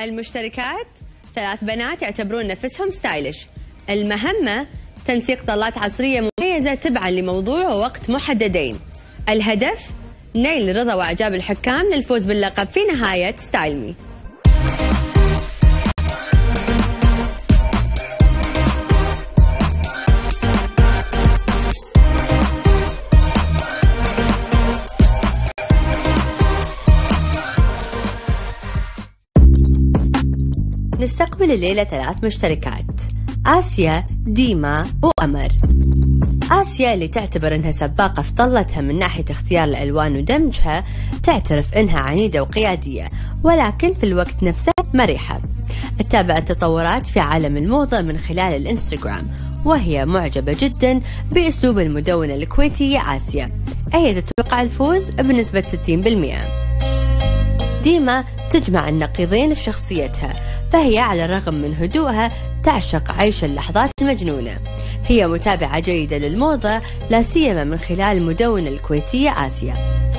المشتركات ثلاث بنات يعتبرون نفسهم stylish. المهمة تنسيق طلات عصرية مميزة تبعا لموضوع ووقت محددين. الهدف نيل رضا وإعجاب الحكام للفوز باللقب في نهاية Style Me. نستقبل الليلة ثلاث مشتركات. آسيا ديما وأمر. آسيا اللي تعتبر أنها سباقة في طلتها من ناحية اختيار الألوان ودمجها تعترف أنها عنيدة وقيادية ولكن في الوقت نفسه مرحة تتابع التطورات في عالم الموضة من خلال الإنستغرام وهي معجبة جدا بأسلوب المدونة الكويتية آسيا. هي تتوقع الفوز بنسبة 60% ديما تجمع النقيضين في شخصيتها فهي على الرغم من هدوءها تعشق عيش اللحظات المجنونة. هي متابعة جيدة للموضة لا سيما من خلال المدونة الكويتية آسيا.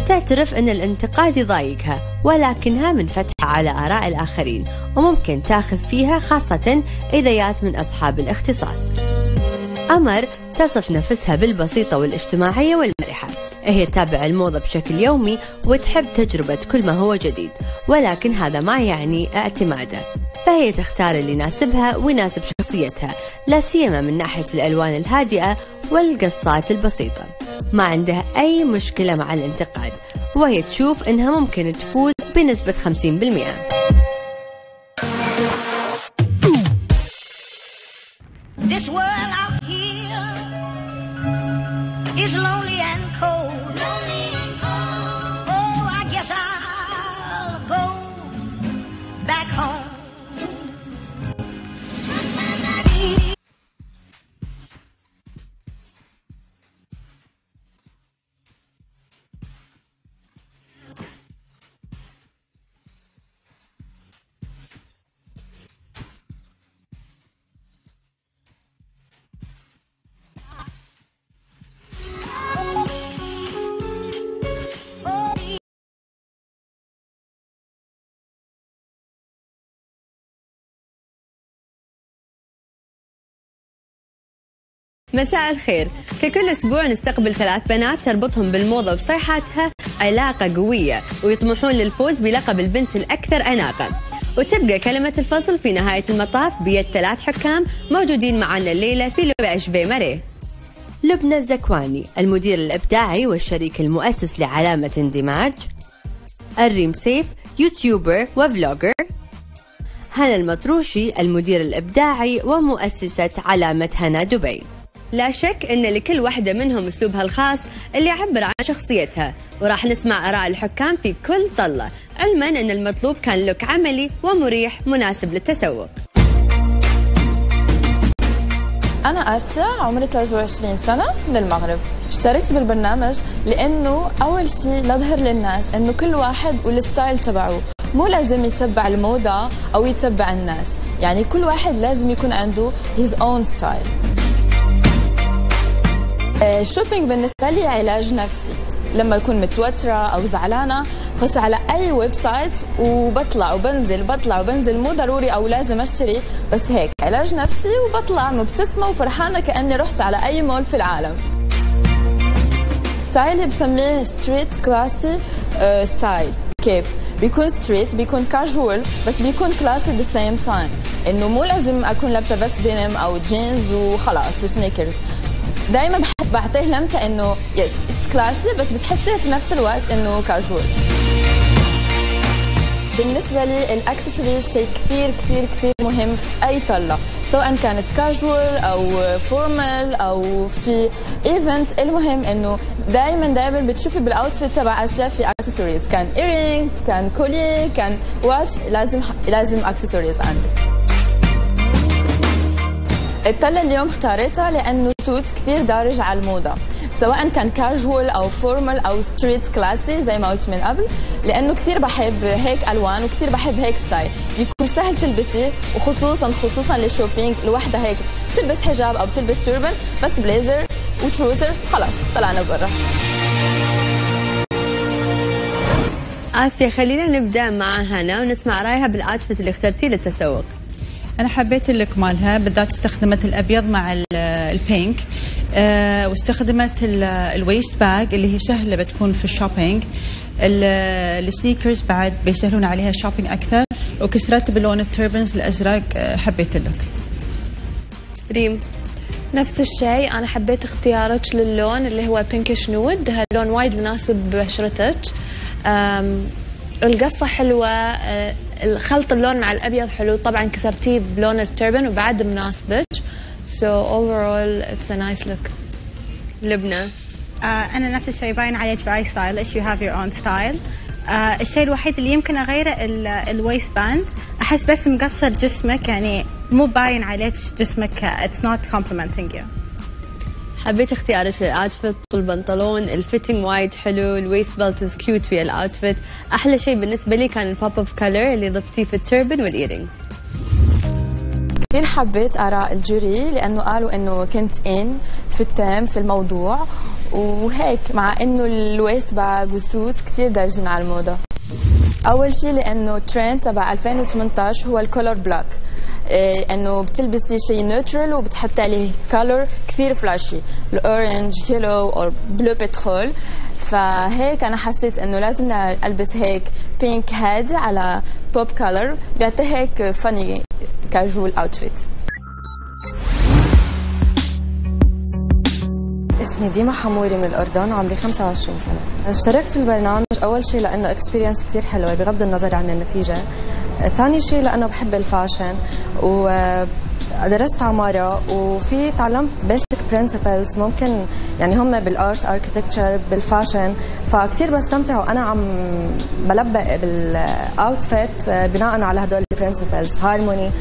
تعترف أن الانتقاد يضايقها ولكنها منفتحة على آراء الآخرين وممكن تاخذ فيها خاصة إذا جات من أصحاب الاختصاص. أمر تصف نفسها بالبسيطة والاجتماعية والمرحة. هي تتابع الموضة بشكل يومي وتحب تجربة كل ما هو جديد ولكن هذا ما يعني اعتماده. فهي تختار اللي يناسبها ويناسب شخصيتها لا سيما من ناحية الألوان الهادئة والقصات البسيطة. ما عندها أي مشكلة مع الانتقاد وهي تشوف إنها ممكن تفوز بنسبة 50% This world out here is lonely. مساء الخير. ككل أسبوع نستقبل ثلاث بنات تربطهم بالموضة وصيحاتها علاقة قوية ويطمحون للفوز بلقب البنت الأكثر أناقة. وتبقى كلمة الفصل في نهاية المطاف بيد ثلاث حكام موجودين معنا الليلة في لوبي أشبي ماري لبنى الزكواني المدير الإبداعي والشريك المؤسس لعلامة اندماج. الريم سيف يوتيوبر و vlogger. هنا المطروشي المدير الإبداعي ومؤسسة علامة هنا دبي. لا شك إن لكل واحدة منهم أسلوبها الخاص اللي يعبر عن شخصيتها. وراح نسمع آراء الحكام في كل طله علما إن المطلوب كان لوك عملي ومريح مناسب للتسوق. أنا آسيا عمري 23 سنة من المغرب. اشتركت بالبرنامج لأنه أول شيء لظهر للناس إنه كل واحد والستايل تبعه. مو لازم يتبع الموضة أو يتبع الناس. يعني كل واحد لازم يكون عنده his own style. ال shopping بالنسبة لي علاج نفسي. لما أكون متوترة أو زعلانة بخش على أي website وبطلع وبنزل بطلع وبنزل. مو ضروري أو لازم أشتري بس هيك. علاج نفسي وبطلع مبتسمة وفرحانة كأني رحت على أي مول في العالم. style ي بسميه street classy style. كيف؟ بيكون street بيكون كاجوال بس بيكون classy the same time إنه مو لازم أكون لابسة بس دينم أو جينز وخلاص و sneakers. دائما بحب بعطيه لمسة إنه yes it's classy بس بتحسي في نفس الوقت إنه كاجوال بالنسبة لي الاكسسوارز شيء كثير كثير كثير مهم في أي طلة سواء كانت كاجوال أو formal أو في event المهم إنه دائما دائما بتشوفي بال outfit تبع اسيا في اكسسوارز كان earrings كان collier كان watch لازم لازم اكسسوارز عندك. الطلة اليوم اختاريتها لأنه suit كثير دارج على الموضة سواء كان كاجوال أو formal أو street classy زي ما قلت من قبل لأنه كثير بحب هيك ألوان وكثير بحب هيك style بيكون سهل تلبسيه وخصوصا خصوصا لل shopping الوحدة هيك بتلبس حجاب أو بتلبس turban بس blazer و trouser خلاص طلعنا برا. آسيا خلينا نبدأ مع هنا ونسمع رأيها بال outfit اللي اخترتيه للتسوق. أنا حبيت ال look مالها بالذات استخدمت الأبيض مع ال- ال pink أه واستخدمت ال- ال waist bag اللي هي سهلة بتكون في ال shopping ال- ال sneakers بعد بيسهلون عليها ال shopping أكثر. وكسرت بلون ال turbans الأزرق أه حبيت ال look. ريم. نفس الشيء أنا حبيت اختيارك للون اللي هو pinkish nude هاللون وايد مناسب ببشرتك أم، القصة حلوة أه، الخلط اللون مع الأبيض حلو. طبعا كسرتيه بلون ال turban وبعد مناسبك. So overall it's a nice look. لبنى. آه، أنا نفس الشيء باين عليك very stylish have your own style. آه، الشيء الوحيد اللي يمكن أغيره ال waistband أحس بس مقصر جسمك يعني مو باين عليك جسمك it's not complimenting you. حبيت اختيارك لل outfit والبنطلون ال fitting وايد حلو ال waist belt cute في ال outfit أحلى شيء بالنسبة لي كان ال pop of color اللي ضفتيه في ال turban وال earrings كثير حبيت آراء ال jury لأنه قالوا إنه كنت in في التام في الموضوع. وهيك مع إنه ال waist bag وال suit كثير دارجين على الموضة. أول شيء لأنه الترند تبع 2018 هو ال color block إنه بتلبسي شيء neutral وبتحطي عليه color كثير flashy ال orange yellow أو blue petrol فهيك أنا حسيت إنه لازم ألبس هيك pink هيد على pop color بيعطي هيك funny casual outfit اسمي ديما حموري من الأردن وعمري 25 سنة. اشتركت في البرنامج أول شيء لأنه experience كثير حلوة بغض النظر عن النتيجة. ثاني شيء لأنه بحب ال fashion ودرست عمارة وفي تعلمت basic principles ممكن يعني هم بال art architecture بال fashion فكتير بستمتع وأنا عم بلبق بال outfit بناء على هدول ال principles harmony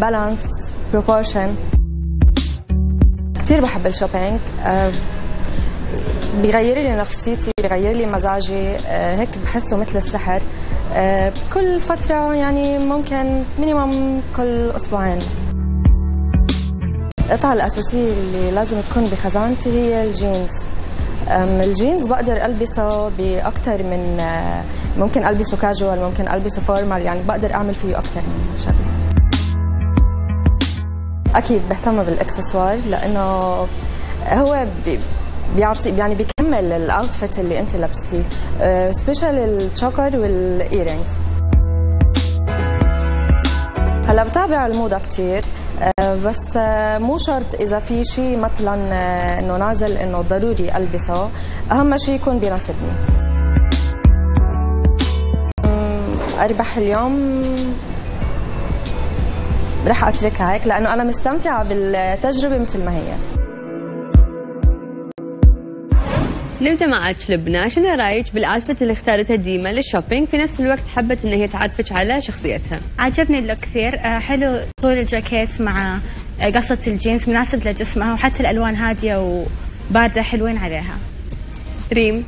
balance proportion كثير بحب ال shopping أه بيغير لي نفسيتي بيغير لي مزاجي أه هيك بحسه مثل السحر. كل فترة يعني ممكن minimum كل أسبوعين. القطعة الأساسية اللي لازم تكون بخزانتي هي الجينز. الجينز بقدر ألبسه بأكثر من ممكن ألبسه كاجوال ممكن ألبسه formal يعني بقدر أعمل فيه أكثر من شغلة أكيد بهتم بالإكسسوار لأنه هو بي بيعطي يعني بيكمل ال outfit اللي انت لبستيه specially ال choker وال earrings هلا بتابع الموضة كثير بس مو شرط إذا في شيء مثلا إنه نازل إنه ضروري ألبسه. أهم شيء يكون بيناسبني. أربح اليوم. رح أتركها هيك لأنه أنا مستمتعة بالتجربة مثل ما هي. نبدا معك لبنى شنو رأيك بال outfit اللي اختارتها ديما لل shopping؟ في نفس الوقت حبت إن هي تعرفك على شخصيتها. عجبني ال look كثير. آه، حلو طول الجاكيت مع آه، قصة الجينز مناسب لجسمها وحتى الألوان هادية وباردة حلوين عليها. ريم؟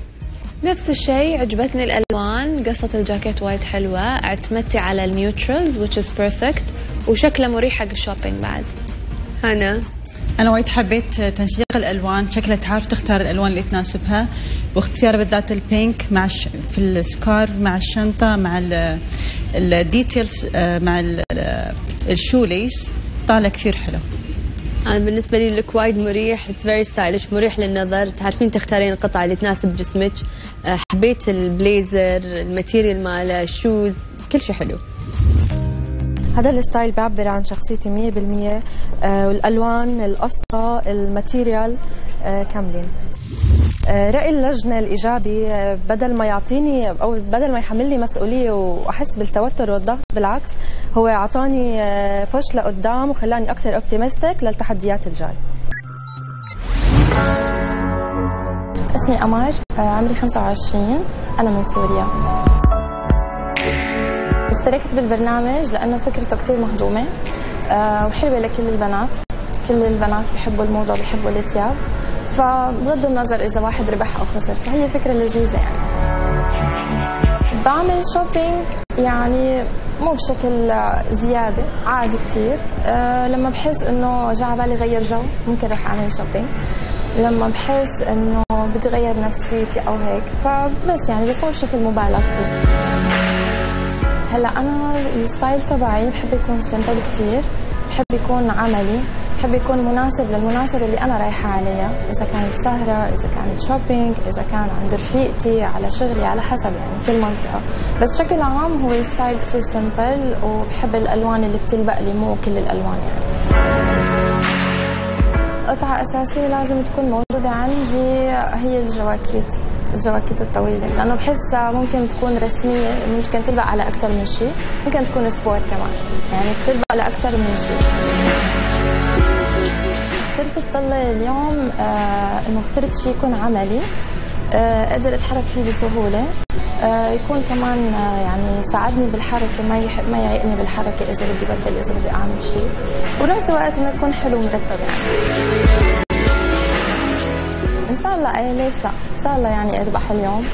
نفس الشيء عجبتني الألوان. قصة الجاكيت وايد حلوة. اعتمدتي على ال neutrals which is perfect وشكله مريح حق ال shopping بعد. هنا أنا وايد حبيت تنسيق الألوان. شكلها تعرف تختار الألوان اللي تناسبها. واختيار بالذات ال pink مع الش... في ال scarf مع الشنطة مع ال- ال details آه، مع ال- ال shoelace طالع كثير حلو. أنا بالنسبة لي ال look وايد مريح. it's very stylish مريح للنظر. تعرفين تختارين القطعة اللي تناسب جسمك. أه، حبيت ال blazer ال material ماله ال shoes كل شيء حلو. هذا ال style بيعبر عن شخصيتي 100% آه، والألوان القصة ال material آه، كاملين. آه، رأي اللجنة الإيجابي بدل ما يعطيني أو بدل ما يحملني مسؤولية وأحس بالتوتر والضغط بالعكس هو أعطاني بوش لقدام وخلاني أكثر أوبتيمستيك للتحديات الجاي اسمي آه، عمري 25 أنا من سوريا. اشتركت بالبرنامج لأنه فكرته كتير مهضومة. آه، وحلوة لكل البنات. كل البنات بيحبوا الموضة بيحبوا الثياب فبغض النظر إذا واحد ربح أو خسر فهي فكرة لذيذة يعني. بعمل shopping يعني مو بشكل زيادة عادي كتير. أه لما بحس إنه جا على بالي غير جو ممكن أروح أعمل shopping لما بحس إنه بدي غير نفسيتي أو هيك فبس يعني بس مو بشكل مبالغ فيه. هلا أنا ال style تبعي بحب يكون simple كثير بحب يكون عملي بحب يكون مناسب للمناسبة اللي أنا رايحة عليها إذا كانت سهرة إذا كانت shopping إذا كان عند رفيقتي على شغلي على حسب يعني كل منطقة. بس بشكل عام هو style كتير simple وبحب الألوان اللي بتلبق لي مو كل الألوان يعني. قطعة أساسية لازم تكون موجودة عندي هي الجواكيت. الجواكيت الطويلة لأنه بحسها ممكن تكون رسمية ممكن تلبق على أكثر من شيء ممكن تكون سبور كمان يعني بتلبق على أكثر من شيء اخترت الطلة اليوم آه إنه اخترت شيء يكون عملي آه أقدر أتحرك فيه بسهولة آه يكون كمان آه يعني يساعدني بالحركة ما يح... ما يعيقني بالحركة إذا بدي بدل إذا بدي أعمل شيء وبنفس الوقت إنه يكون حلو مرتب يعني. إن شاء الله أي ليش لا؟ إن شاء الله يعني أربح اليوم.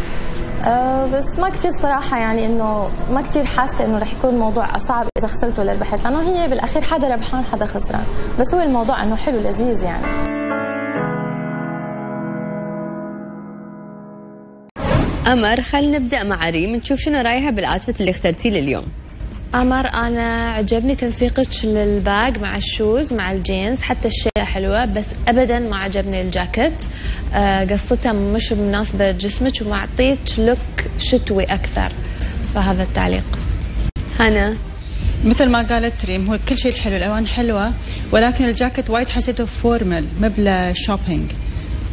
أه بس ما كثير صراحة يعني إنه ما كثير حاسة إنه رح يكون الموضوع أصعب إذا خسرت ولا ربحت لأنه هي بالأخير حدا ربحان حدا خسران. بس هو الموضوع إنه حلو لذيذ يعني. أمر خلينا نبدأ مع ريم نشوف شنو رأيها بالأوتفيت اللي اخترتيه لليوم. قمر أنا عجبني تنسيقك لل bag مع ال shoes مع الجينز حتى الشيء حلوة بس ابدا ما عجبني الجاكيت. آه قصته مش مناسبة جسمك ومعطيك look شتوي أكثر فهذا التعليق. هنا. مثل ما قالت ريم هو كل شيء حلو الألوان حلوة ولكن الجاكيت وايد حسيته formal مب لل shopping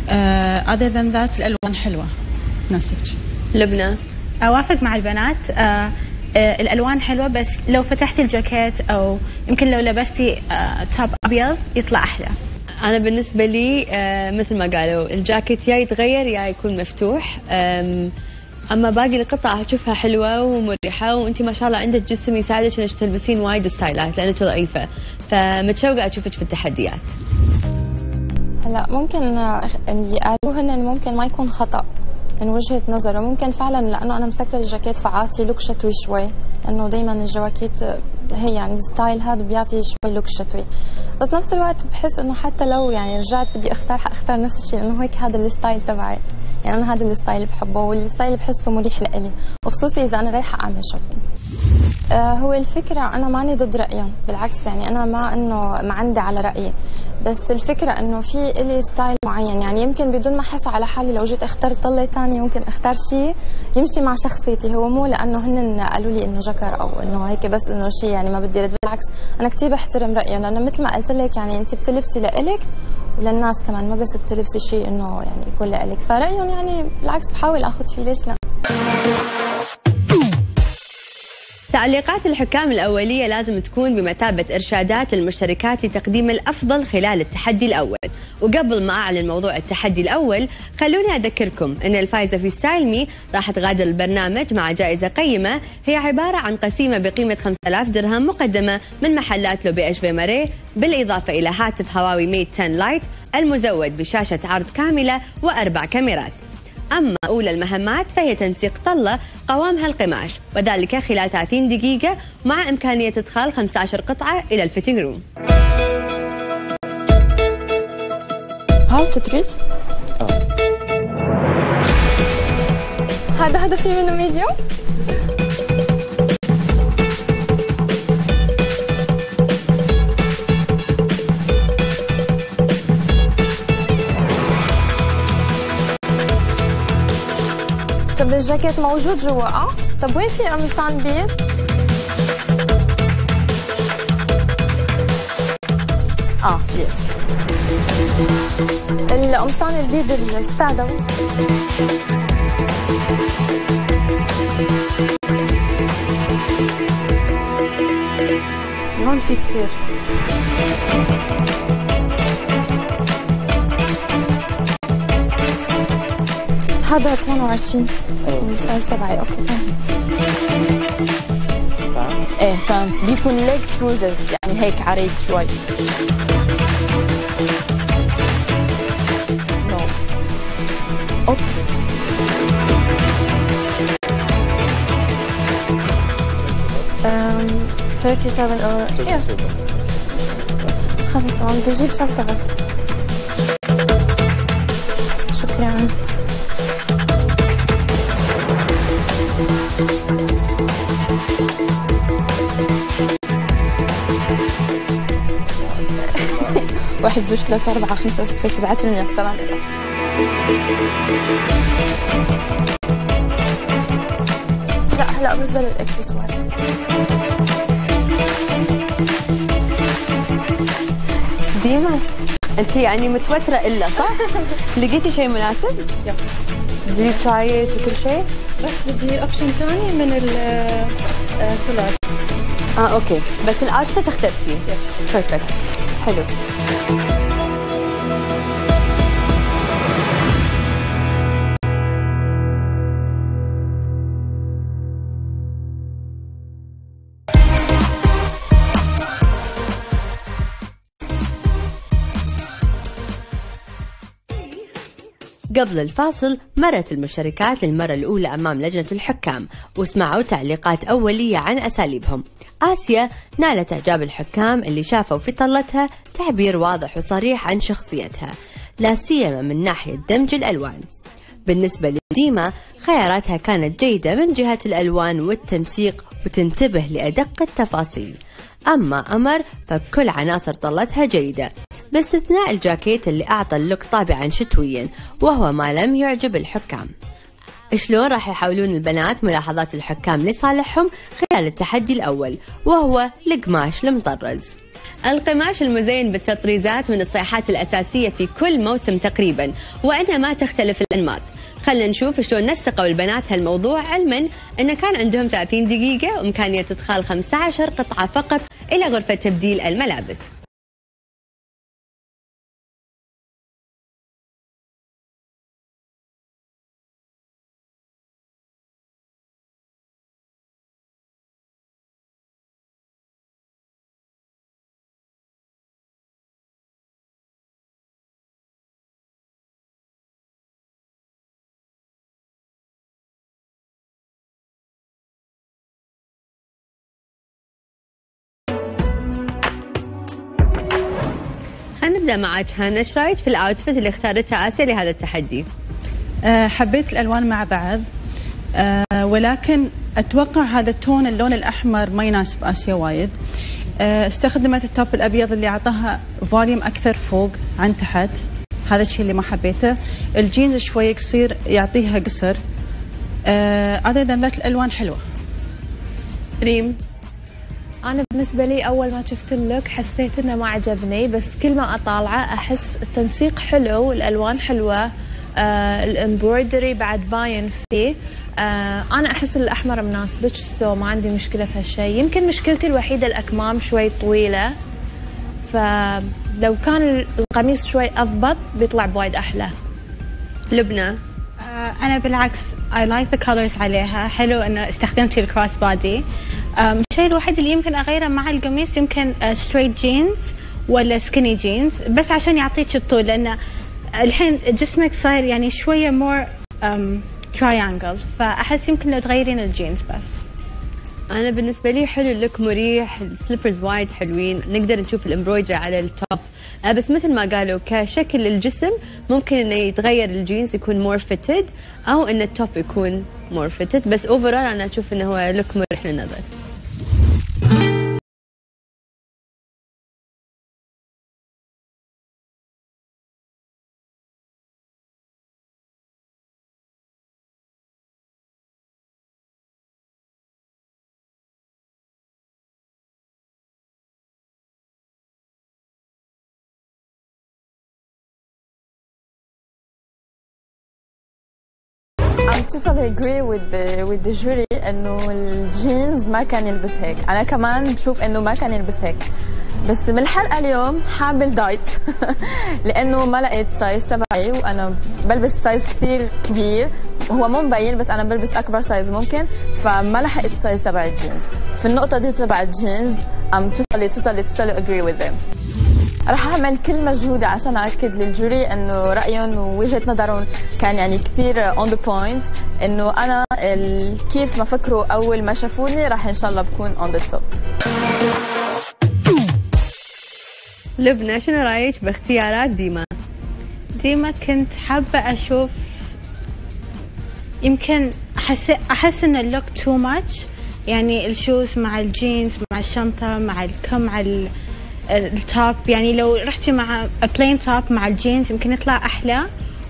other than that الألوان حلوة. تناسبك لبنى. أوافق مع البنات. آه، الألوان حلوة بس لو فتحتي الجاكيت أو يمكن لو لبستي آه، top أبيض يطلع أحلى. أنا بالنسبة لي آه، مثل ما قالوا الجاكيت يا يتغير يا يكون مفتوح. أما باقي القطع أشوفها حلوة ومريحة وأنت ما شاء الله عندك جسم يساعدك إنك تلبسين وايد ستايلات لأنك ضعيفة. فمتشوقة أشوفك في التحديات. هلا ممكن آه، اللي قالوه هن ممكن ما يكون خطأ. من وجهة نظره ممكن فعلا لأنه أنا مسكرة الجاكيت فعاطي look شتوي شوي. إنه دائما الجواكيت هي يعني ال style هذا بيعطي شوي look شتوي. بس نفس الوقت بحس إنه حتى لو يعني رجعت بدي أختار حأختار نفس الشيء. لأنه هيك هذا ال style تبعي. يعني أنا هذا ال style بحبه وال style بحسه مريح لإلي. وخصوصي إذا أنا رايحة أعمل shopping هو الفكرة أنا ماني ضد رأيهم بالعكس يعني أنا ما إنه ما عندي على رأيي. بس الفكرة إنه في إلي style معين يعني يمكن بدون ما أحس على حالي لو جيت أختار طلة تانية ممكن أختار شيء يمشي مع شخصيتي هو مو لأنه هن قالوا لي إنه جكر أو إنه هيك بس إنه شيء يعني ما بدي رد بالعكس أنا كتير بحترم رأيهم لأنه مثل ما قلت لك يعني أنت بتلبسي لإلك وللناس كمان ما بس بتلبسي شيء إنه يعني يكون لإلك. فرأيهم يعني بالعكس بحاول آخذ فيه ليش لا؟ تعليقات الحكام الأولية لازم تكون بمثابة إرشادات للمشتركات لتقديم الأفضل خلال التحدي الأول. وقبل ما أعلن موضوع التحدي الأول خلوني أذكركم أن الفائزة في ستايل مي راح تغادر البرنامج مع جائزة قيمة. هي عبارة عن قسيمة بقيمة 5000 درهم مقدمة من محلات لوبي أشبي ماري بالإضافة إلى هاتف هواوي ميت 10 لايت المزود بشاشة عرض كاملة وأربع كاميرات. أما أولى المهمات فهي تنسيق طلة قوامها القماش وذلك خلال 30 دقيقة مع إمكانية إدخال 15 قطعة إلى الفيتنج روم. هاو تتريد هذا هذا في منه ميديوم طب الجاكيت موجود جوا آه طب وين في قمصان بيض؟ آه يس القمصان البيض السادة هون في كتير هذا 28 السايز تبعي أوكي. إيه بانس بيكون ليك تروزرز يعني هيك عريض شوي. نو أوكي. Um, 37 or yeah. خلص تمام. أجيب شنطة بس. واحد اثنين ثلاثة أربعة خمسة ستة سبعة ثمانية تمام لا هلا بنزل الإكسسوار. ديما؟ أنت يعني متوترة إلا صح؟ لقيتي شيء مناسب؟ دي تراي وكل شيء؟ بس بدي option ثاني من ال color آه okay. بس ال outfit اخترتي perfect حلو. Thank you. قبل الفاصل مرت المشتركات للمرة الأولى أمام لجنة الحكام وسمعوا تعليقات أولية عن أساليبهم. آسيا نالت إعجاب الحكام اللي شافوا في طلتها تعبير واضح وصريح عن شخصيتها لا سيما من ناحية دمج الألوان. بالنسبة لديما خياراتها كانت جيدة من جهة الألوان والتنسيق وتنتبه لأدق التفاصيل. أما أمر فكل عناصر طلتها جيدة. باستثناء الجاكيت اللي أعطى اللوك طابعا شتويا وهو ما لم يعجب الحكام. شلون راح يحاولون البنات ملاحظات الحكام لصالحهم خلال التحدي الأول وهو القماش المطرز. القماش المزين بالتطريزات من الصيحات الأساسية في كل موسم تقريبا وأنها ما تختلف الأنماط. خلينا نشوف شلون نسقوا البنات هالموضوع علما أنه كان عندهم 30 دقيقة وإمكانية إدخال 15 قطعة فقط إلى غرفة تبديل الملابس. نبدأ معك هانا إيش رأيك في ال outfit اللي اختارتها آسيا لهذا التحدي؟ آه، حبيت الألوان مع بعض. آه، ولكن أتوقع هذا ال tone اللون الأحمر ما يناسب آسيا وايد. آه، استخدمت ال top الأبيض اللي أعطاها volume أكثر فوق عن تحت. هذا الشيء اللي ما حبيته. الجينز شوي قصير يعطيها قصر. هذا ذا ذات الألوان حلوة. ريم؟ أنا بالنسبة لي أول ما شفت ال look حسيت إنه ما عجبني بس كل ما أطالعه أحس التنسيق حلو الالوان حلوة آه ال embroidery بعد باين فيه. آه أنا أحس الأحمر مناسبك so ما عندي مشكلة في هالشيء يمكن مشكلتي الوحيدة الأكمام شوي طويلة فلو كان القميص شوي أضبط بيطلع بوايد أحلى. لبنى. آه، أنا بالعكس I like the colors عليها. حلو إنه استخدمتي ال cross body الشيء الوحيد اللي يمكن أغيره مع القميص يمكن straight jeans ولا skinny jeans بس عشان يعطيك الطول لأن الحين جسمك صاير يعني شوية more triangle فأحس يمكن لو تغيرين الجينز بس. أنا بالنسبة لي حلو ال look مريح ال slippers وايد حلوين نقدر نشوف ال embroidery على ال top آه بس مثل ما قالوا كشكل الجسم ممكن إنه يتغير الجينز يكون more fitted أو إن ال top يكون more fitted بس overall أنا أشوف إنه هو look مريح للنظر. Totally agree with the with the jury انه الجينز ما كان يلبس هيك. أنا كمان بشوف إنه ما كان يلبس هيك. بس بالحلقة اليوم حامل دايت. لأنه ما لقيت size تبعي وأنا بلبس size كثير كبير. هو مو مبين بس أنا بلبس أكبر size ممكن. فما لحقت ال size تبع الجينز. في النقطة دي تبع الجينز I'm totally totally totally agree with them. رح أعمل كل مجهودي عشان اكد لل jury إنه رأيهم ووجهة نظرهم كان يعني كثير on the point إنه أنا كيف ما فكروا أول ما شافوني رح إن شاء الله بكون on the top لبنى شنو رأيك باختيارات ديما؟ ديما كنت حابة أشوف يمكن أحس أحس إن ال look too much يعني ال shoes مع الجينز مع الشنطة مع الكم مع ال... ال top يعني لو رحتي مع plain top مع الجينز يمكن يطلع أحلى.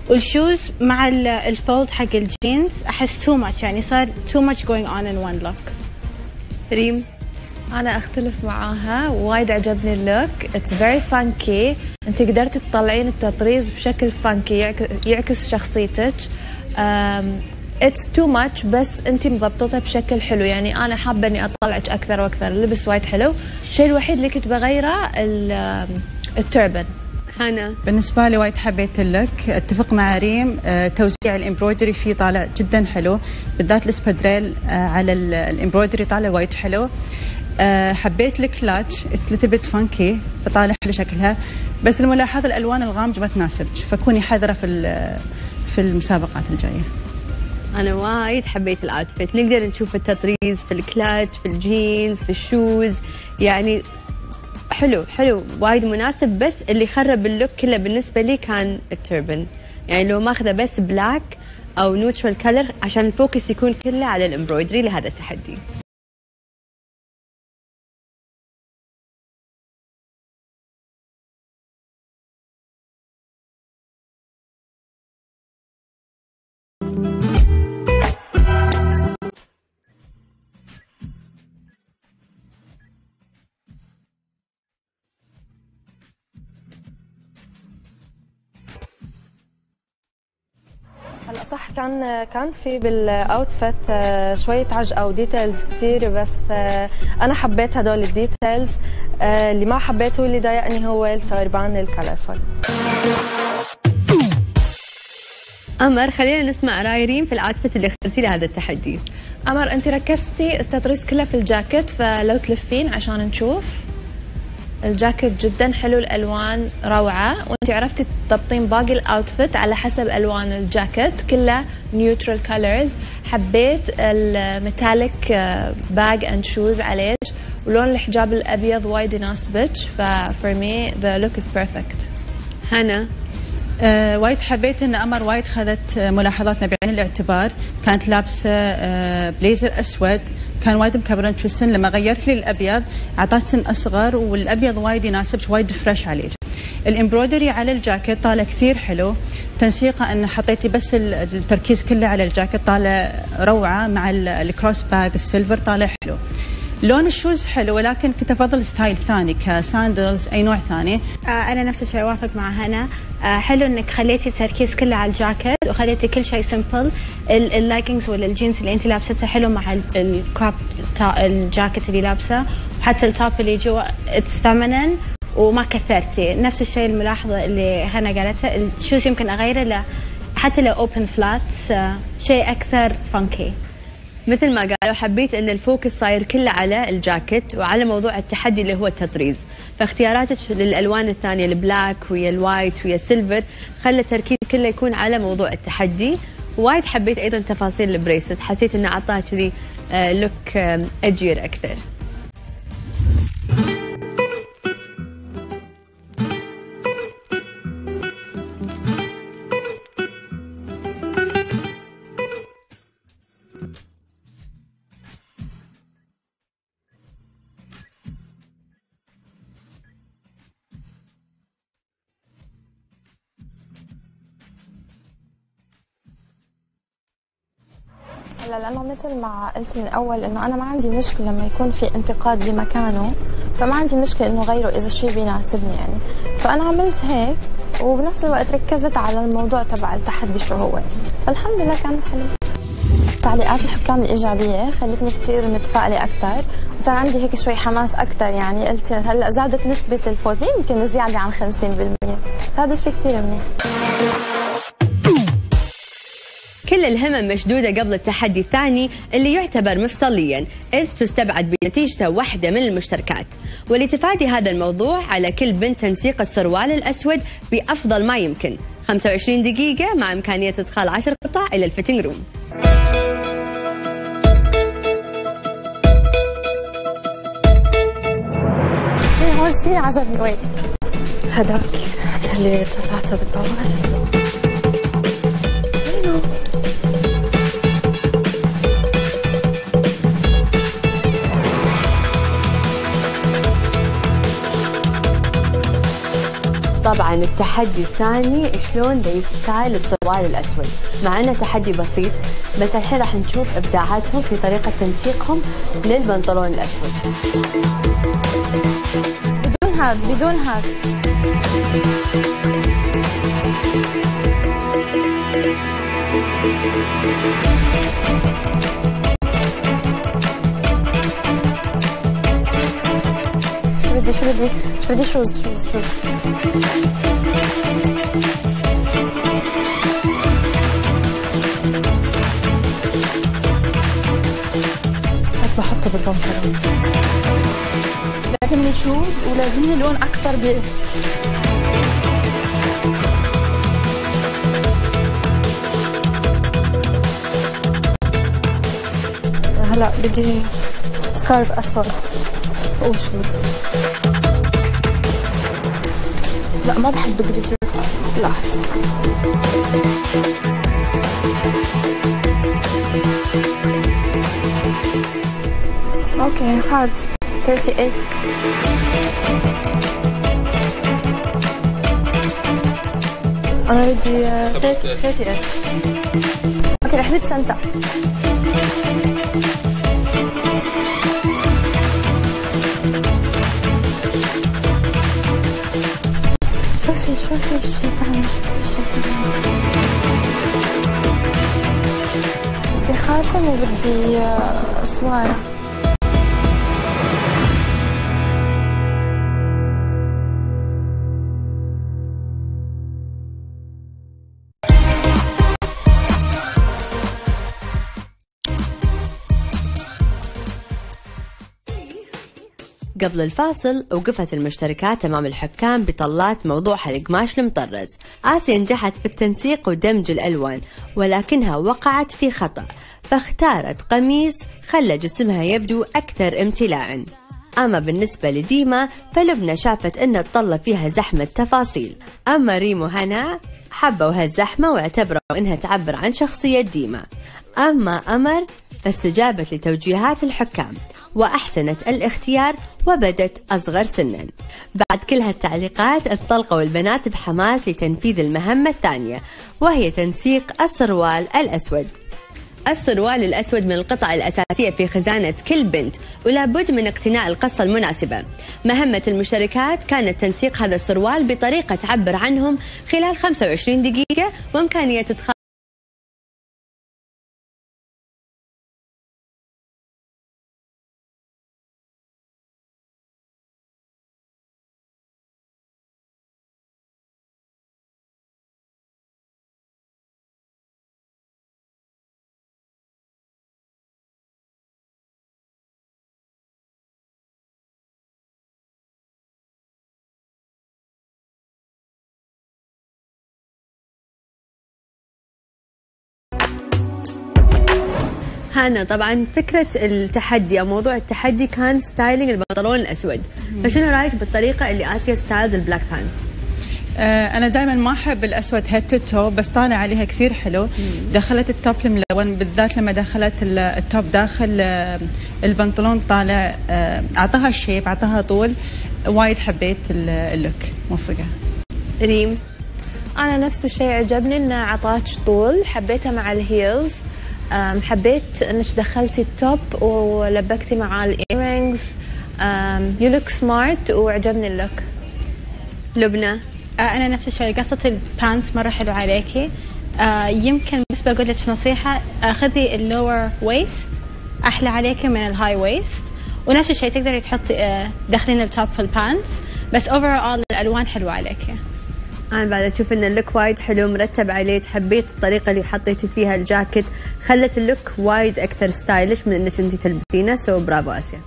وال shoes مع ال- ال fold حق الجينز أحس too much يعني صار too much going on in one look ريم أنا أختلف معاها وايد عجبني ال look. It's very funky انت قدرتي تطلعين التطريز بشكل funky يعك- يعكس شخصيتك. It's too much بس انت مضبطتها بشكل حلو. يعني أنا حابة إني أطلعك أكثر وأكثر. اللبس وايد حلو. الشيء الوحيد اللي كنت بغيره ال turban. هنا. بالنسبة لي وايد حبيت ال look. أتفق مع ريم. آه، توزيع ال embroidery فيه طالع جدا حلو. بالذات ال espadrille آه، على ال- ال embroidery طالع وايد حلو. آه، حبيت ال clutch. It's little bit funky فطالع حلو شكلها. بس الملاحظة الألوان الغامجة ما تناسبك. فكوني حذرة في ال- في المسابقات الجاية. أنا وايد حبيت ال outfit نقدر نشوف التطريز في الكلاتش في الجينز في ال shoes. يعني حلو حلو وايد مناسب. بس اللي خرب ال look كله بالنسبة لي كان ال turban. يعني لو ماخذه بس black أو neutral color عشان ال focus يكون كله على ال embroidery لهذا التحدي. صح كان كان في بال outfit آه، شوية عجقه و details كثير بس آه، أنا حبيت هدول ال details آه، اللي ما حبيته واللي ضايقني هو ال turban ال colorful قمر خلينا نسمع رأي ريم في ال outfit اللي اخترتي لهذا التحدي. قمر أنت ركزتي التطريز كله في الجاكيت فلو تلفين عشان نشوف. الجاكيت جدا حلو الألوان روعة. وأنت عرفتي تضبطين باقي ال outfit على حسب ألوان الجاكيت كله neutral colors حبيت ال metallic bag and shoes عليك. ولون الحجاب الأبيض وايد يناسبك ف for me the look is perfect هنا آه، وايد حبيت إن قمر وايد خذت آه، ملاحظاتنا بعين الاعتبار. كانت لابسة آه، بليزر أسود. كان وايد مكبرن في السن لما غيرت لي الأبيض اعطت سن أصغر والأبيض وايد يناسبك وايد fresh عليك ال embroidery على الجاكيت طالع كثير حلو. تنسيقه إن حطيتي بس ال- التركيز كله على الجاكيت طالع روعة مع ال- ال cross bag ال silver طالع حلو. لون ال shoes حلو ولكن كنت أفضل style ثاني ك sandals أي نوع ثاني؟ آه أنا نفس الشيء أوافق مع هنا. آه حلو إنك خليتي التركيز كله على الجاكيت وخليتي كل شيء simple ال leggings ولا الجينز اللي أنت لابستها حلو مع ال- ال crop تا- الجاكيت اللي لابسه وحتى ال top اللي جوا it's feminine وما كثرتي. نفس الشيء الملاحظة اللي هنا قالتها ال shoes يمكن أغيره حتى لو open flat شيء أكثر funky مثل ما قالوا حبيت إن ال focus صاير كله على الجاكيت وعلى موضوع التحدي اللي هو التطريز. فاختياراتك للألوان الثانية ال black ويا ال white ويا ال silver خلى التركيز كله يكون على موضوع التحدي. وايد حبيت أيضا تفاصيل ال bracelet حسيت إنه اعطاها كذي look آه، اجير أكثر. هلا لأنه مثل ما قلت من الأول إنه أنا ما عندي مشكلة لما يكون في انتقاد بمكانه فما عندي مشكلة إنه غيره إذا الشيء بيناسبني يعني. فأنا عملت هيك وبنفس الوقت ركزت على الموضوع تبع التحدي شو هو الحمد لله كان حلو. تعليقات الحكام الإيجابية خلتني كتير متفائلة أكثر وصار عندي هيك شوي حماس أكثر يعني قلت هلأ زادت نسبة الفوز يمكن زيادة عن 50% فهذا الشيء كتير منيح. كل الهمم مشدودة قبل التحدي الثاني اللي يعتبر مفصليا إذ تستبعد بنتيجته واحدة من المشتركات. ولتفادي هذا الموضوع على كل بنت تنسيق السروال الأسود بأفضل ما يمكن. 25 دقيقة مع إمكانية إدخال 10 قطع إلى ال fitting room. في هون شيء عجبني wait هذاك اللي طلعته بالأول. طبعا التحدي الثاني شلون ستايل السروال الأسود. مع انه تحدي بسيط بس الحين راح نشوف إبداعاتهم في طريقة تنسيقهم للبنطلون الأسود. بدون هاد بدون هاد. شو بدي شو بدي شو بدي شوز شوز شوز هيك بحطه بالبنطلون لازمني شوز ولازمني لون أكثر ب هلا بدي سكارف أصفر. وشوز لا ما بحب الجليتر لحظة أوكي هاد. 38 أنا بدي آه، 30 38 أوكي رح أجيب سانتا. بدي خاتم وبدي آه، قبل الفاصل وقفت المشتركات أمام الحكام بطلات موضوعها القماش المطرز. آسيا نجحت في التنسيق ودمج الألوان ولكنها وقعت في خطأ فاختارت قميص خلى جسمها يبدو أكثر امتلاءً. أما بالنسبة لديما فلبنى شافت أن الطلة فيها زحمة تفاصيل. أما ريم وهنا حبوا هالزحمة واعتبروا أنها تعبر عن شخصية ديما. أما أمر فاستجابت لتوجيهات الحكام. وأحسنت الاختيار وبدت أصغر سنا. بعد كل هالتعليقات انطلقوا البنات بحماس لتنفيذ المهمة الثانية وهي تنسيق السروال الأسود. السروال الأسود من القطع الأساسية في خزانة كل بنت ولا بد من اقتناء القصة المناسبة. مهمة المشتركات كانت تنسيق هذا السروال بطريقة تعبر عنهم خلال 25 دقيقة وإمكانية هانا. طبعا فكرة التحدي أو موضوع التحدي كان styling البنطلون الأسود. فشنو رأيك بالطريقة اللي آسيا styled ال black pant؟ آه، أنا دائما ما أحب الأسود head to toe بس طالع عليها كثير حلو. دخلت ال top الملون بالذات لما دخلت ال- ال top داخل آه، البنطلون طالع آه، أعطاها ال shape أعطاها طول. وايد حبيت ال- ال look موفقه ريم؟ أنا نفس الشيء عجبني إنه عطاك طول حبيته مع ال heels حبيت إنك دخلتي ال top ولبكتي مع ال earrings you look smart وعجبني ال look. لبنى. آه، أنا نفس الشيء. قصة ال pants مرة حلو عليكي. آه، يمكن بس بقول لك نصيحة. آه، خذي ال lower waist أحلى عليكي من ال high waist ونفس الشيء تقدري تحطي آه، داخلين ال top في ال pants بس overall ألوان حلوة عليكي. أنا بعد أشوف إن ال look وايد حلو مرتب عليك حبيت الطريقة اللي حطيتي فيها الجاكيت خلت ال look وايد أكثر stylish من إنك أنت تلبسينه so برافو آسيا.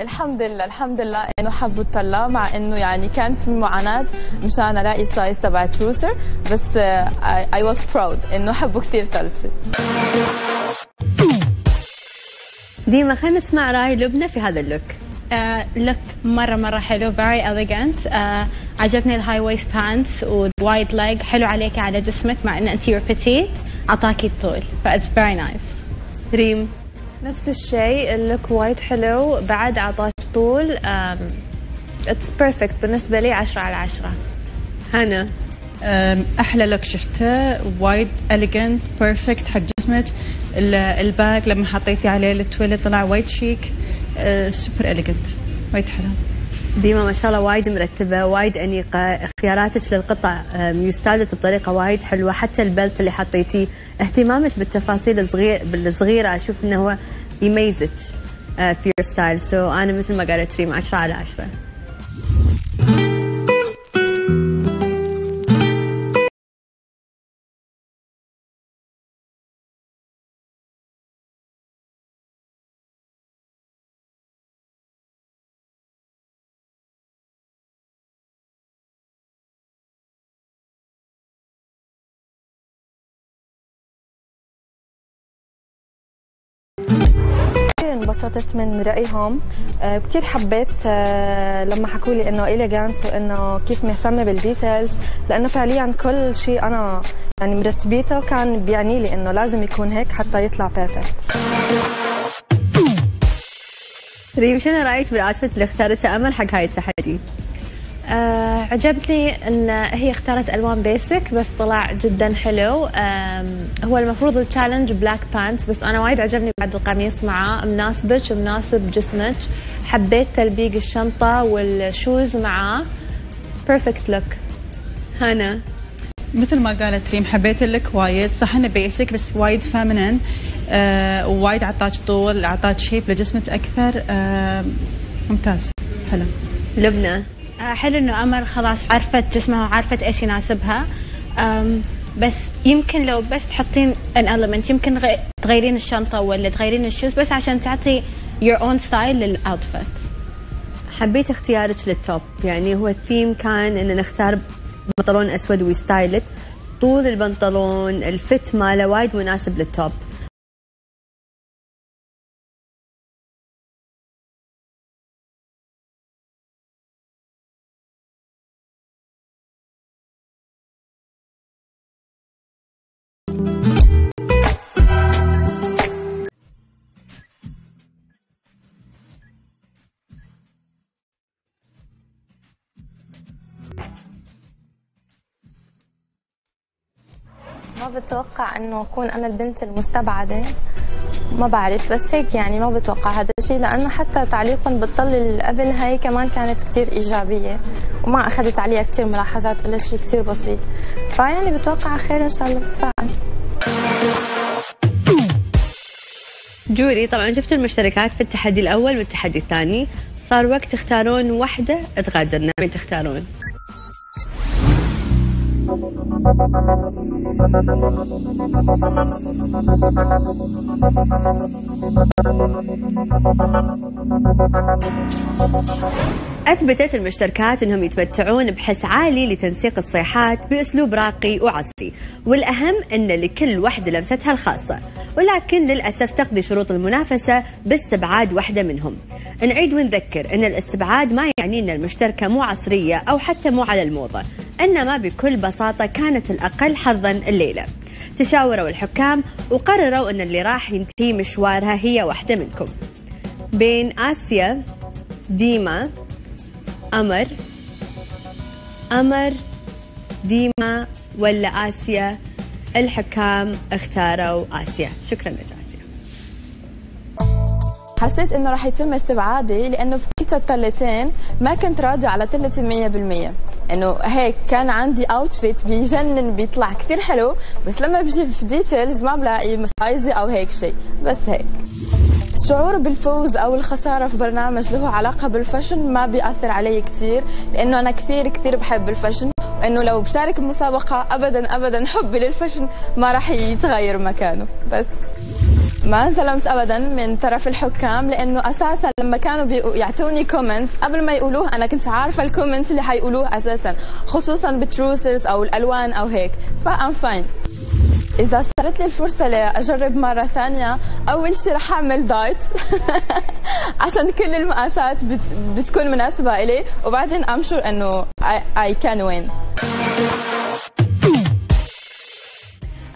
الحمد لله الحمد لله إنه حبوا الطلة مع إنه يعني كان في معاناة مشان ألاقي size تبع trouser بس I was proud إنه حبوا كثير طلتي ديما خلينا نسمع رأي لبنى في هذا ال look. look مرة مرة حلو very elegant. آه عجبني ال high waist pants وال wide leg. حلو عليك على جسمك مع ان أنت you're petite. اعطاكي الطول ف it's very nice. ريم. نفس الشيء ال look وايد حلو بعد عطاك طول it's perfect بالنسبة لي 10 على 10 هنا أم، أحلى look شفته وايد elegant perfect حق جسمك. ال- ال black لما حطيتي عليه ال violet طلع وايد شيك super elegant وايد حلو. ديما ما شاء الله وايد مرتبة وايد أنيقة. اختياراتك للقطع أم، يستالت بطريقة وايد حلوة. حتى ال belt اللي حطيتيه اهتمامك بالتفاصيل الصغير بالصغيرة. أشوف أنه هو يميزك آه، في your style so أنا مثل ما قالت ريم 10 على 10 انبسطت من رأيهم آه، كثير حبيت آه، لما حكوا لي إنه elegant وإنه كيف مهتمة بال details لأنه فعليا كل شيء أنا يعني مرتبيته كان بيعني لي إنه لازم يكون هيك حتى يطلع perfect ريم شنو رأيك بال outfit اللي اختارته أمل حق هاي التحدي؟ آه عجبتني إن هي اختارت ألوان basic بس طلع جدا حلو. هو المفروض ال challenge black pants بس أنا وايد عجبني بعد القميص معاه. مناسبك ومناسب جسمك. حبيت تلبيق الشنطة وال shoes معاه. perfect look هنا. مثل ما قالت ريم حبيت ال look وايد. صح إنه basic بس وايد feminine آه ووايد عطاك طول عطاك shape لجسمك أكثر. آه ممتاز. حلو. لبنى. حلو إنه امل خلاص عرفت جسمها وعرفت إيش يناسبها. بس يمكن لو بس تحطين an element يمكن تغيرين الشنطة ولا تغيرين ال shoes بس عشان تعطي your own style لل outfit حبيت اختيارك لل top يعني هو الثيم كان ان نختار بنطلون أسود ويستايلت طول البنطلون ال fit ماله وايد مناسب لل top ما بتوقع إنه أكون أنا البنت المستبعدة؟ ما بعرف بس هيك يعني ما بتوقع هذا الشيء لأنه حتى تعليقهم بالطل اللي قبل هاي كمان كانت كتير إيجابية وما أخذت عليها كتير ملاحظات الا شيء كتير بسيط. فيعني بتوقع خير إن شاء الله بتفاعل جوري طبعا شفتوا المشتركات في التحدي الأول والتحدي الثاني؟ صار وقت تختارون واحدة تغادرنا. مين تختارون؟ Thank you. أثبتت المشتركات أنهم يتمتعون بحس عالي لتنسيق الصيحات بأسلوب راقي وعصري والأهم أن لكل واحدة لمستها الخاصة ولكن للأسف تقضي شروط المنافسة باستبعاد واحدة منهم. نعيد ونذكر أن الاستبعاد ما يعني أن المشتركة مو عصرية أو حتى مو على الموضة إنما بكل بساطة كانت الأقل حظا الليلة. تشاوروا الحكام وقرروا أن اللي راح ينتهي مشوارها هي واحدة منكم. بين آسيا ديما أمر. أمر ديما ولا آسيا. الحكام اختاروا آسيا. شكرا لك آسيا. حسيت إنه رح يتم استبعادي لأنه في كلتا التلتين ما كنت راضيه على طلتي 100% إنه هيك كان عندي outfit بيجنن بيطلع كثير حلو بس لما بجي في details ما بلاقي size ي أو هيك شيء. بس هيك. الشعور بالفوز أو الخسارة في برنامج له علاقة بال fashion ما بيأثر علي كثير لأنه أنا كثير كثير بحب ال fashion إنه لو بشارك بمسابقه ابدا ابدا حبي لل fashion ما راح يتغير مكانه. بس ما انظلمت ابدا من طرف الحكام لأنه أساسا لما كانوا يعطوني comment قبل ما يقولوه أنا كنت عارفة ال comment اللي حيقولوه أساسا خصوصا بال trousers أو الألوان أو هيك. ف I'm fine إذا صارت لي الفرصة لأجرب مرة ثانية أول شيء رح أعمل diet. عشان كل المقاسات بت بتكون مناسبة إلي وبعدين sure إنه I, I can win.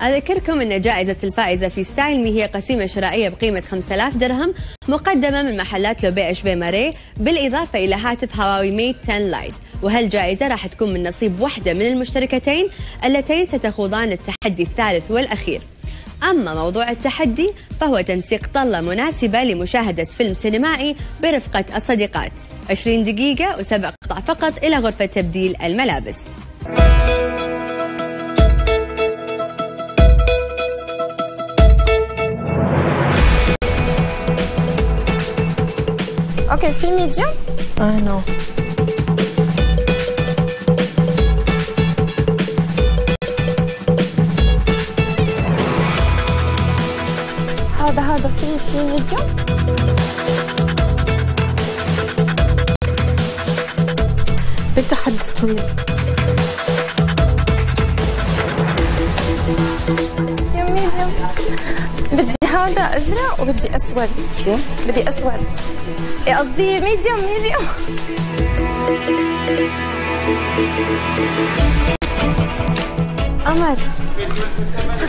أذكركم أن جائزة الفائزة في ستايل مي هي قسيمة شرائية بقيمة 5000 درهم مقدمة من محلات لوبي أشبي ماري بالإضافة إلى هاتف هواوي ميت 10 لايت. وهالجائزة راح تكون من نصيب واحدة من المشتركتين اللتين ستخوضان التحدي الثالث والأخير. أما موضوع التحدي فهو تنسيق طلة مناسبة لمشاهدة فيلم سينمائي برفقة الصديقات. 20 دقيقة وسبع قطع فقط إلى غرفة تبديل الملابس. okay في medium آه no في medium بدي حد طويل medium medium بدي هذا أزرق وبدي أسود. بدي أسود. إيه قصدي medium medium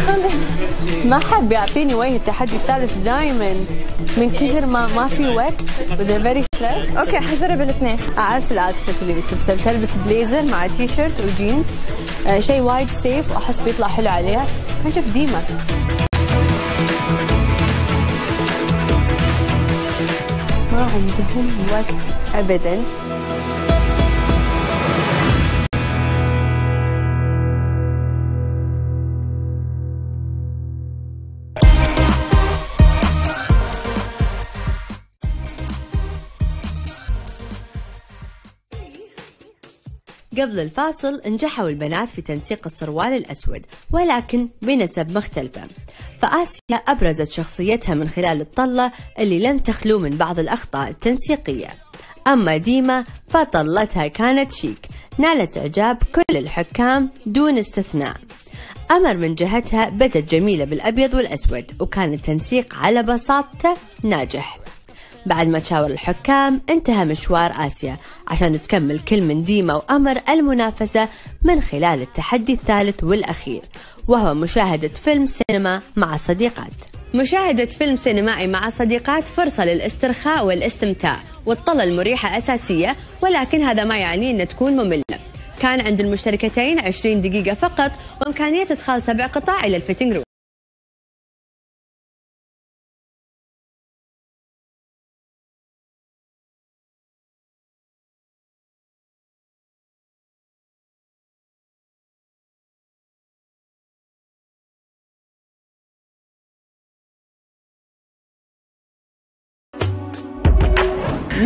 قمر ما حد بيعطيني وجه التحدي الثالث دائما من كثر ما ما في وقت وذا very okay حجرب الاثنين اعرف ال outfit اللي بتلبسه بتلبس بليزر مع تي شيرت وجينز آه شيء وايد سيف وأحس بيطلع حلو عليها. نشوف ديما. ما عندهم وقت ابدا. قبل الفاصل نجحوا البنات في تنسيق السروال الأسود ولكن بنسب مختلفة. فآسيا أبرزت شخصيتها من خلال الطلة اللي لم تخلو من بعض الأخطاء التنسيقية. أما ديما فطلتها كانت شيك نالت إعجاب كل الحكام دون استثناء. أمر من جهتها بدت جميلة بالأبيض والأسود وكان التنسيق على بساطته ناجح. بعد ما تشاور الحكام انتهى مشوار آسيا عشان تكمل كل من ديما وقمر المنافسة من خلال التحدي الثالث والأخير وهو مشاهدة فيلم سينما مع الصديقات مشاهدة فيلم سينمائي مع الصديقات فرصة للاسترخاء والاستمتاع والطلة المريحة أساسية ولكن هذا ما يعني أن تكون مملة. كان عند المشتركتين 20 دقيقة فقط وإمكانية إدخال سبع قطع إلى ال fitting room.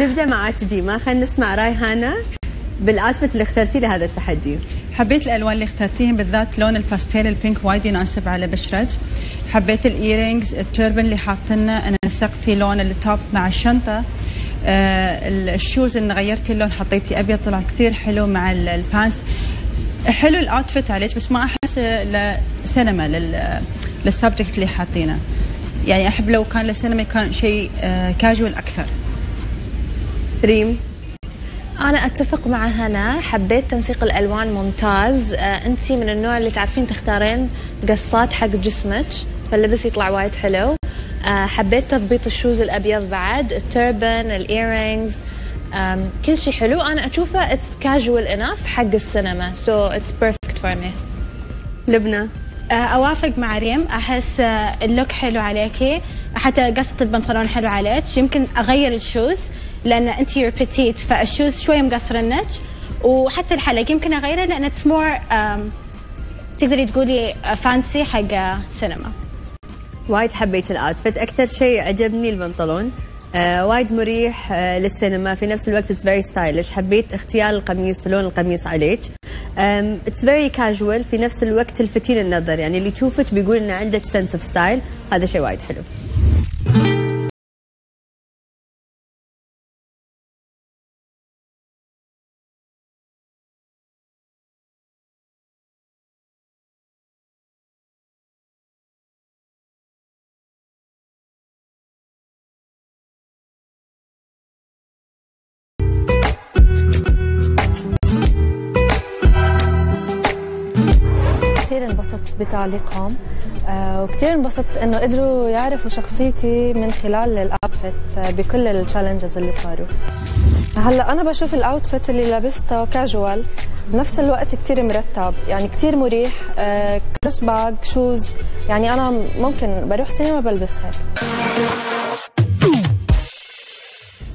نبدأ معك ديما خلينا نسمع راي هانا بال outfit اللي اخترتيه لهذا التحدي. حبيت الألوان اللي اخترتيهم بالذات لون ال pastel ال pink وايد يناسب على بشرتك حبيت ال earrings ال turban اللي حاطينه. أنا نسقتي لون ال top مع الشنطة. آه ال shoes إن غيرتي اللون حطيتي أبيض طلع كثير حلو مع ال- ال pants حلو ال outfit عليك بس ما أحس لسينما لل لل subject اللي حاطينه. يعني أحب لو كان للسينما كان شيء كاجوال أكثر. ريم. أنا أتفق مع هنا. حبيت تنسيق الألوان ممتاز. آه أنت من النوع اللي تعرفين تختارين قصات حق جسمك فاللبس يطلع وايد حلو. آه حبيت تضبيط ال shoes الأبيض بعد ال turban ال earrings. كل شيء حلو. أنا أشوفه it's casual enough حق السينما. so it's perfect for me لبنى. آه، أوافق مع ريم. أحس ال look حلو عليكي. حتى قصة البنطلون حلو عليك. يمكن أغير ال shoes. لأن أنت you're petite ف ال shoes شوي مقصرنك وحتى الحلق يمكن أغيره لأن it's more تقدري تقولي fancy حق سينما وايد حبيت ال outfit أكثر شيء عجبني البنطلون. آه وايد مريح آه للسينما. في نفس الوقت it's very stylish حبيت اختيار القميص ولون القميص عليك. it's very casual في نفس الوقت تلفتين النظر. يعني اللي يشوفك بيقول ان عندك sense of style هذا شيء وايد حلو. بتعليقهم. آه، وكثير انبسطت إنه قدروا يعرفوا شخصيتي من خلال ال outfit آه، بكل ال challenges اللي صاروا. هلأ أنا بشوف ال outfit اللي لابسته كاجوال بنفس الوقت كثير مرتب يعني كثير مريح آه، cross bag shoes يعني أنا ممكن بروح سينما بلبس هيك.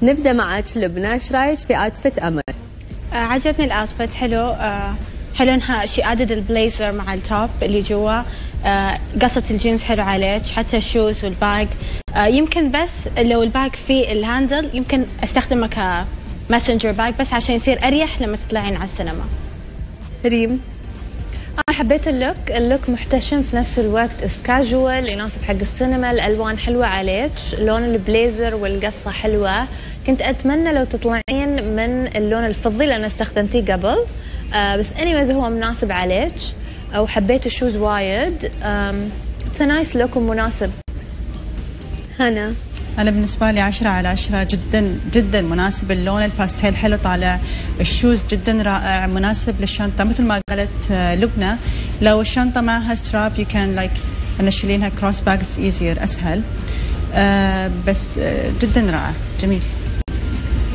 نبدأ معك لبنى إيش رأيك في outfit قمر؟ آه عجبني ال outfit حلو آه حلو انها she added ال blazer مع ال top اللي جوا. آه قصة الجينز حلو عليك حتى ال shoes وال bag آه يمكن بس لو ال bag فيه ال handle يمكن أستخدمه ك messenger bag بس عشان يصير أريح لما تطلعين على السينما. ريم؟ أنا حبيت ال look. ال look محتشم في نفس الوقت كاجوال يناسب حق السينما. الألوان حلوة عليك. لون البليزر والقصة حلوة. كنت أتمنى لو تطلعين من اللون الفضي لأن استخدمتيه قبل. آه بس اني هو مناسب عليك. وحبيت ال shoes وايد. it's nice look ومناسب. هنا. أنا بالنسبة لي عشرة على عشرة جدا جدا مناسب. اللون الباستيل حلو طالع ال shoes جدا رائع مناسب للشنطة. مثل ما قالت آه، لبنى. لو الشنطة معها strap you can like تشيلينها cross bag it's easier أسهل. آه بس آه جدا رائع. جميل.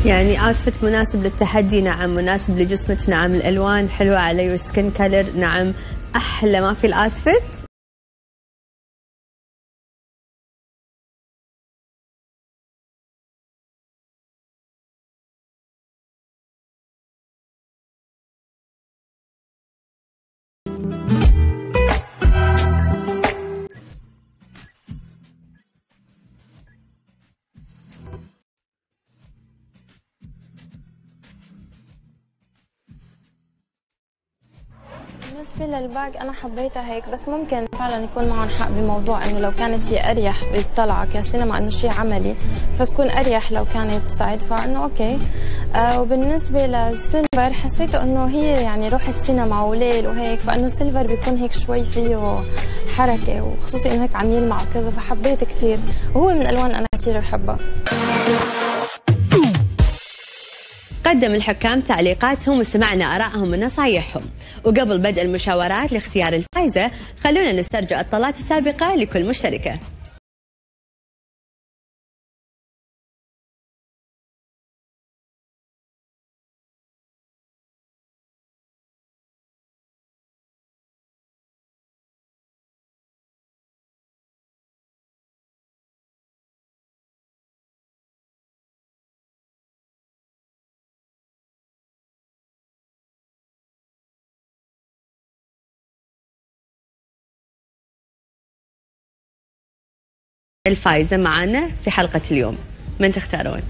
يعني outfit مناسب للتحدي نعم. مناسب لجسمك نعم. الألوان حلوة على your skin color نعم. أحلى ما في ال outfit لل bag أنا حبيتها هيك بس ممكن فعلا يكون معهم حق بموضوع إنه لو كانت هي أريح بالطلعة كسينما إنه شيء عملي فتكون أريح لو كانت سعيد فإنه okay. آه وبالنسبة لل silver حسيته إنه هي يعني روحة سينما وليل وهيك فإنه ال silver بيكون هيك شوي فيه حركة وخصوصي إنه هيك عم يلمع وكذا فحبيت كثير وهو من الألوان أنا كثير بحبها. قدم الحكام تعليقاتهم وسمعنا آرائهم ونصايحهم. وقبل بدء المشاورات لاختيار الفائزة خلونا نسترجع الطلات السابقة لكل مشتركة. الفائزة معنا في حلقة اليوم. من تختارون؟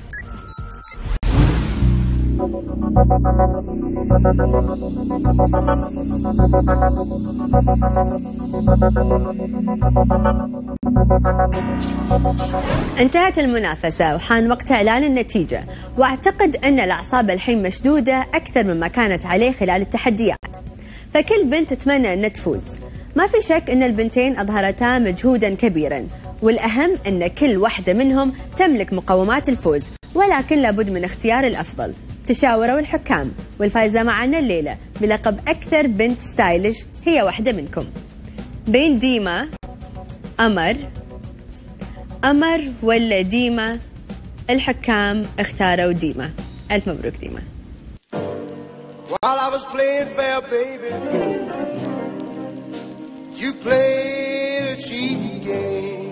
انتهت المنافسة وحان وقت إعلان النتيجة. وأعتقد أن الأعصاب الحين مشدودة أكثر مما كانت عليه خلال التحديات. فكل بنت تتمنى أن تفوز. ما في شك أن البنتين أظهرتا مجهودا كبيرا. والأهم أن كل واحدة منهم تملك مقومات الفوز ولكن لابد من اختيار الأفضل. تشاوروا الحكام والفائزة معنا الليلة بلقب أكثر بنت ستايلش هي واحدة منكم. بين ديما أمر. أمر ولا ديما؟ الحكام اختاروا ديما. ألف مبروك ديما. While I was playing fair, baby, you played a cheap game.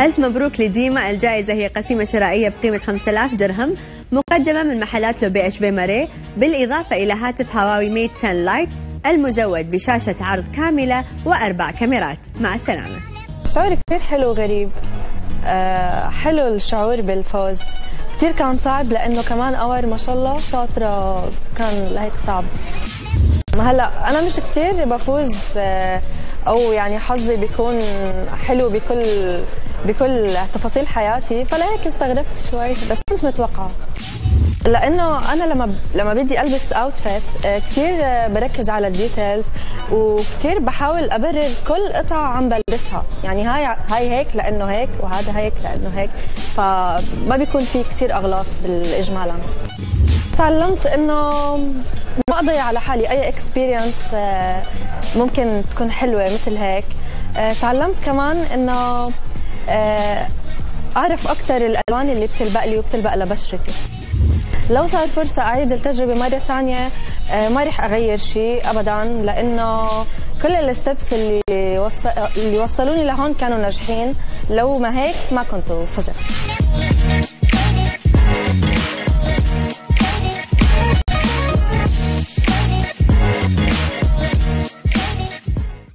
ألف مبروك لديما. الجائزة هي قسيمة شرائية بقيمة 5000 درهم مقدمة من محلات لوبي إتش بي ماري بالإضافة إلى هاتف هواوي Mate 10 Lite المزود بشاشة عرض كاملة وأربع كاميرات. مع السلامة. شعور كثير حلو وغريب. أه حلو الشعور بالفوز. كثير كان صعب لأنه كمان قمر ما شاء الله شاطرة كان لهيك صعب. هلأ أنا مش كثير بفوز آه، أو يعني حظي بيكون حلو بكل بكل تفاصيل حياتي فلهيك استغربت شوي بس كنت متوقعة. لأنه أنا لما لما بدي ألبس outfit كثير بركز على ال details وكثير بحاول أبرر كل قطعة عم بلبسها. يعني هاي هاي هيك لأنه هيك وهذا هيك لأنه هيك. فما بيكون في كثير أغلاط بالإجمال تعلمت إنه ما أضيع على حالي أي اكسبيرينس ممكن تكون حلوة مثل هيك. آه، تعلمت كمان إنه آه، أعرف أكثر الألوان اللي بتلبق لي وبتلبق لبشرتي. لو صار فرصة أعيد التجربة مرة ثانية آه، ما رح أغير شيء ابدا لأنه كل الستبس اللي وصل اللي وصلوني لهون كانوا ناجحين. لو ما هيك ما كنت فزت.